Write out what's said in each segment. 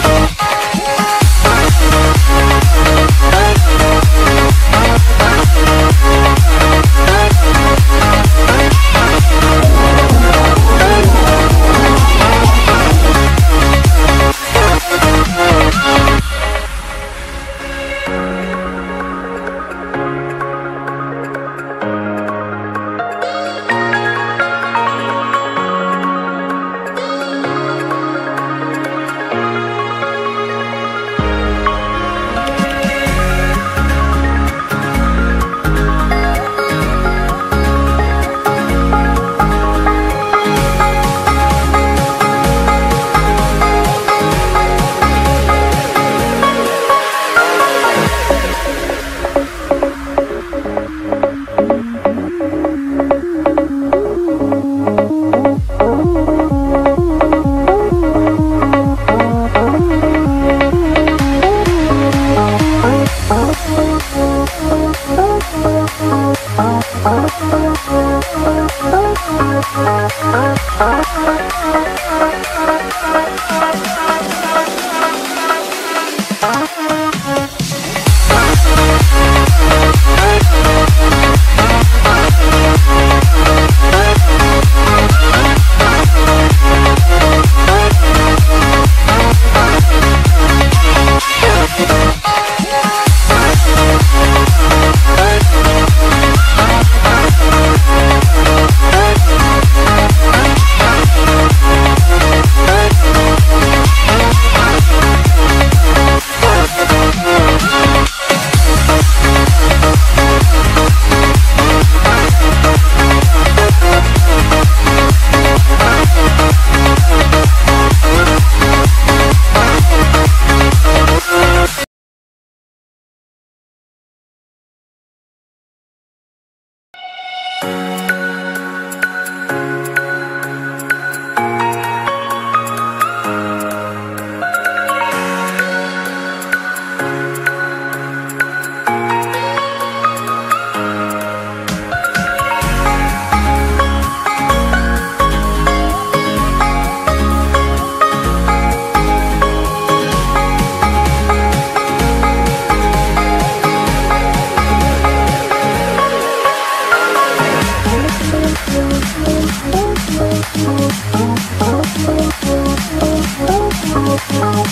oh you.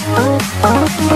Oh,